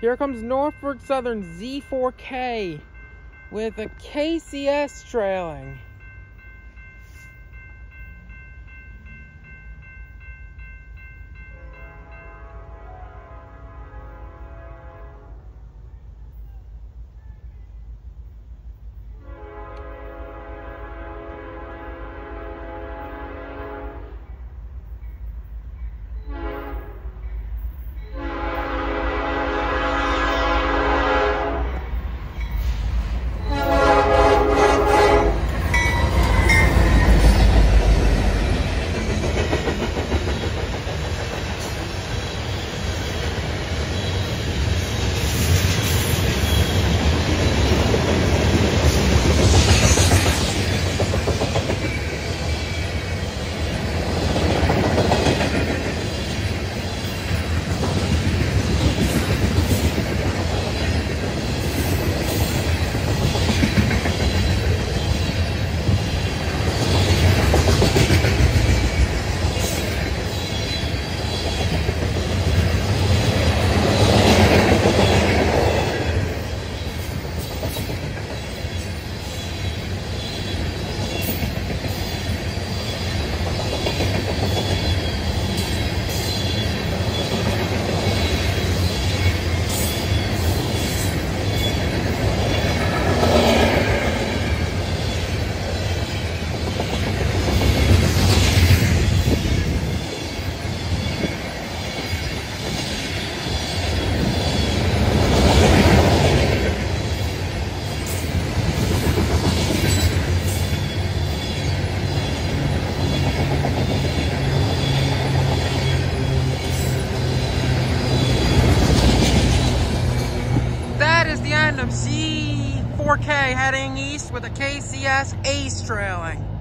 Here comes Norfolk Southern Z4K with a KCS trailing. Of Z4K heading east with a KCS Ace trailing.